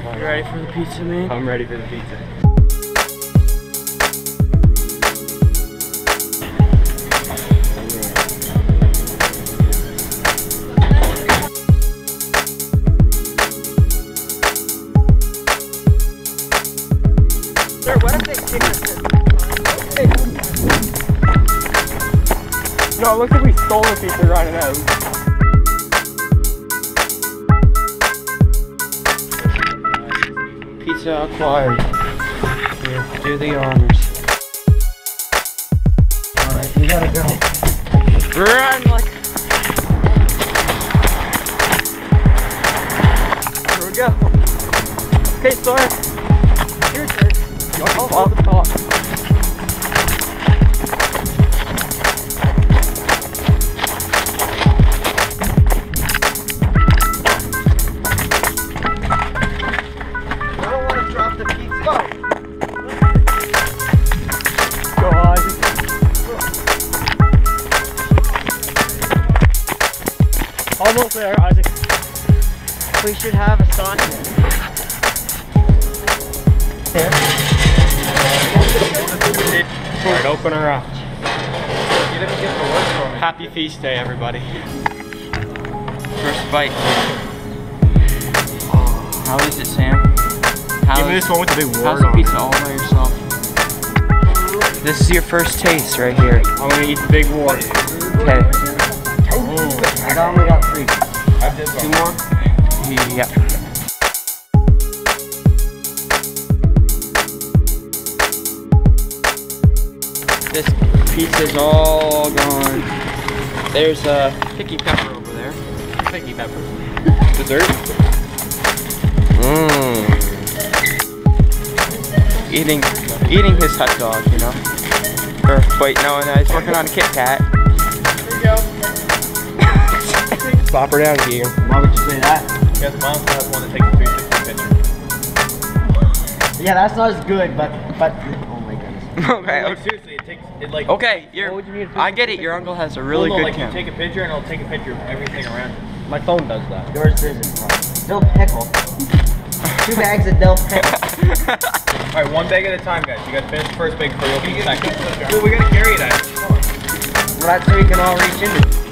my You ready for the pizza, man? I'm ready for the pizza. Sir, what if they kick us? No, it looks like we stole the pizza running out. Pizza acquired. Here, do the honors. Alright, you gotta go. Run like. Here we go. Okay, Sawyer. Your turn. Oh, off the top. Almost there, Isaac. We should have a sign. Alright, open her up. Happy feast day, everybody. First bite. Oh, how is it, Sam? How Give me this one with the big How's the pizza all by yourself? This is your first taste right here. I'm gonna eat the big word. Okay. I only got three. Two more? Yeah. This pizza's all gone. There's a picky pepper over there. Picky pepper. Dessert? Mmm. Eating, eating his hot dog, you know. Or wait, no, no, he's working on a Kit Kat. Slap her down, Keegan. Why would you say that? Because mom's not one to take the 360 picture. Yeah, that's not as good, but but oh my goodness. okay, Like okay. seriously, it takes it like. Okay, you're. What would you need a I get it. Your uncle has a really well, no, good like you camera. take a picture and it'll take a picture of everything around. it. My phone does that. Yours isn't. Dill pickle. Two bags of dill pickle. All right, one bag at a time, guys. You got to finish the first bag before you open the second. Well, we gotta carry it out. Well, that's so you can all reach into.